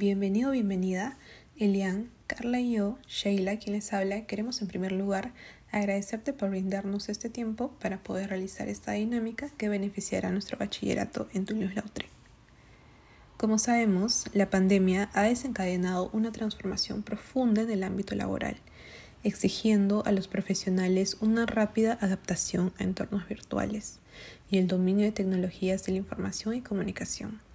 Bienvenido, bienvenida. Elian, Carla y yo, Sheila, quien les habla, queremos en primer lugar agradecerte por brindarnos este tiempo para poder realizar esta dinámica que beneficiará a nuestro bachillerato en Toulouse-Lautrec. Como sabemos, la pandemia ha desencadenado una transformación profunda en el ámbito laboral, exigiendo a los profesionales una rápida adaptación a entornos virtuales y el dominio de tecnologías de la información y comunicación.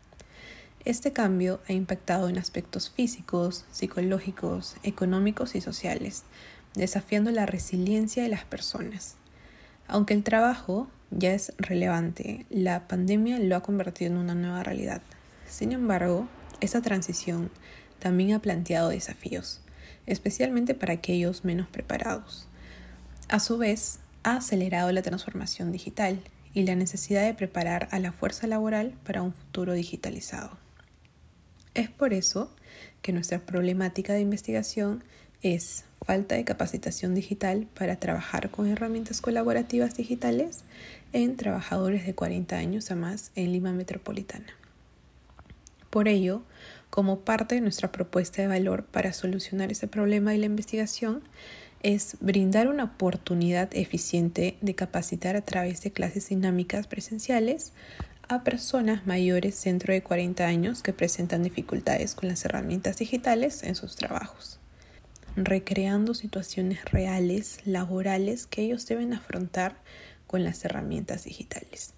Este cambio ha impactado en aspectos físicos, psicológicos, económicos y sociales, desafiando la resiliencia de las personas. Aunque el trabajo ya es relevante, la pandemia lo ha convertido en una nueva realidad. Sin embargo, esta transición también ha planteado desafíos, especialmente para aquellos menos preparados. A su vez, ha acelerado la transformación digital y la necesidad de preparar a la fuerza laboral para un futuro digitalizado. Es por eso que nuestra problemática de investigación es falta de capacitación digital para trabajar con herramientas colaborativas digitales en trabajadores de 40 años a más en Lima Metropolitana. Por ello, como parte de nuestra propuesta de valor para solucionar este problema de la investigación, es brindar una oportunidad eficiente de capacitar a través de clases dinámicas presenciales a personas mayores dentro de 40 años que presentan dificultades con las herramientas digitales en sus trabajos, recreando situaciones reales, laborales que ellos deben afrontar con las herramientas digitales.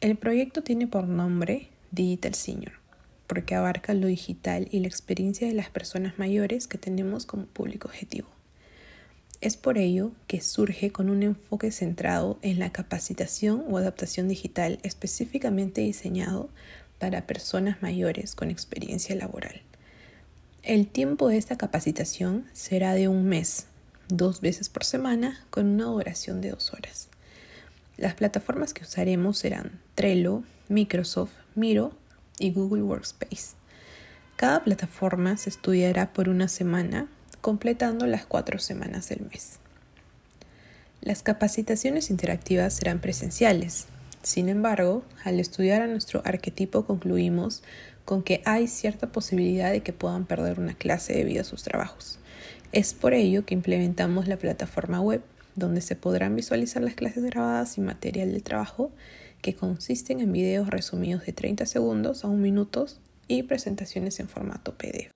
El proyecto tiene por nombre Digital Senior, porque abarca lo digital y la experiencia de las personas mayores que tenemos como público objetivo. Es por ello que surge con un enfoque centrado en la capacitación o adaptación digital específicamente diseñado para personas mayores con experiencia laboral. El tiempo de esta capacitación será de un mes, dos veces por semana, con una duración de dos horas. Las plataformas que usaremos serán Trello, Microsoft, Miro y Google Workspace. Cada plataforma se estudiará por una semana completando las cuatro semanas del mes. Las capacitaciones interactivas serán presenciales. Sin embargo, al estudiar a nuestro arquetipo concluimos con que hay cierta posibilidad de que puedan perder una clase debido a sus trabajos. Es por ello que implementamos la plataforma web, donde se podrán visualizar las clases grabadas y material de trabajo, que consisten en videos resumidos de 30 segundos a un minuto y presentaciones en formato PDF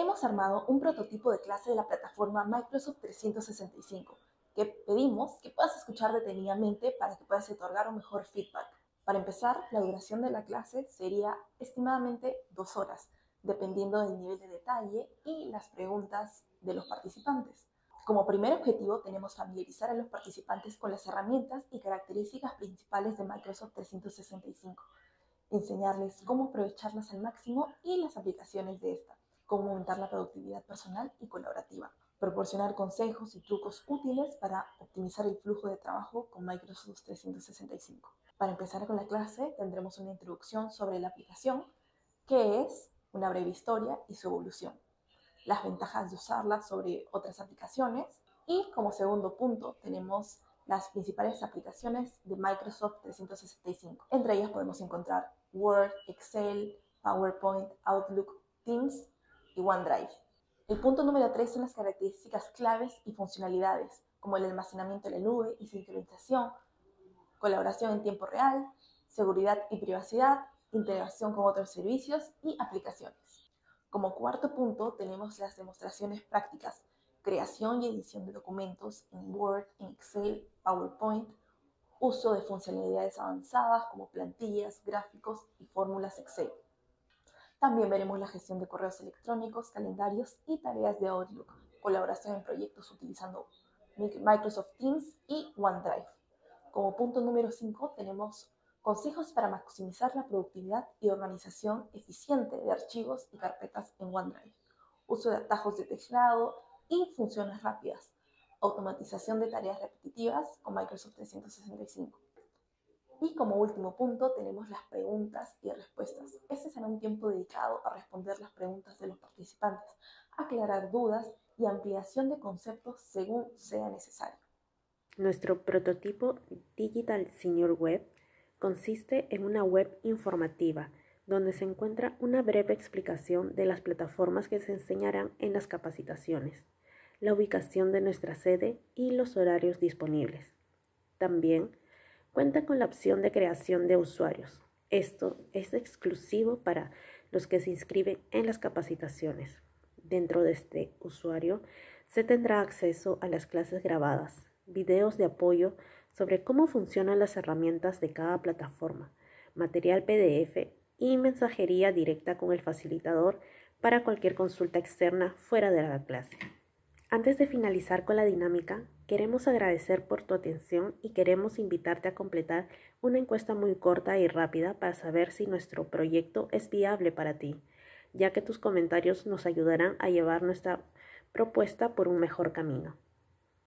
hemos armado un prototipo de clase de la plataforma Microsoft 365 que pedimos que puedas escuchar detenidamente para que puedas otorgar un mejor feedback. Para empezar, la duración de la clase sería estimadamente dos horas, dependiendo del nivel de detalle y las preguntas de los participantes. Como primer objetivo tenemos familiarizar a los participantes con las herramientas y características principales de Microsoft 365, enseñarles cómo aprovecharlas al máximo y las aplicaciones de esta cómo aumentar la productividad personal y colaborativa, proporcionar consejos y trucos útiles para optimizar el flujo de trabajo con Microsoft 365. Para empezar con la clase tendremos una introducción sobre la aplicación, que es una breve historia y su evolución, las ventajas de usarla sobre otras aplicaciones y como segundo punto tenemos las principales aplicaciones de Microsoft 365. Entre ellas podemos encontrar Word, Excel, PowerPoint, Outlook, Teams OneDrive. El punto número 3 son las características claves y funcionalidades, como el almacenamiento en la nube y sincronización, colaboración en tiempo real, seguridad y privacidad, integración con otros servicios y aplicaciones. Como cuarto punto tenemos las demostraciones prácticas, creación y edición de documentos en Word, en Excel, PowerPoint, uso de funcionalidades avanzadas como plantillas, gráficos y fórmulas Excel. También veremos la gestión de correos electrónicos, calendarios y tareas de Outlook, colaboración en proyectos utilizando Microsoft Teams y OneDrive. Como punto número 5 tenemos consejos para maximizar la productividad y organización eficiente de archivos y carpetas en OneDrive, uso de atajos de teclado y funciones rápidas, automatización de tareas repetitivas con Microsoft 365 y como último punto tenemos las preguntas y respuestas. Este será un tiempo dedicado a responder las preguntas de los participantes, aclarar dudas y ampliación de conceptos según sea necesario. Nuestro prototipo Digital Senior Web consiste en una web informativa donde se encuentra una breve explicación de las plataformas que se enseñarán en las capacitaciones, la ubicación de nuestra sede y los horarios disponibles. También cuenta con la opción de creación de usuarios. Esto es exclusivo para los que se inscriben en las capacitaciones. Dentro de este usuario se tendrá acceso a las clases grabadas, videos de apoyo sobre cómo funcionan las herramientas de cada plataforma, material PDF y mensajería directa con el facilitador para cualquier consulta externa fuera de la clase. Antes de finalizar con la dinámica, queremos agradecer por tu atención y queremos invitarte a completar una encuesta muy corta y rápida para saber si nuestro proyecto es viable para ti, ya que tus comentarios nos ayudarán a llevar nuestra propuesta por un mejor camino.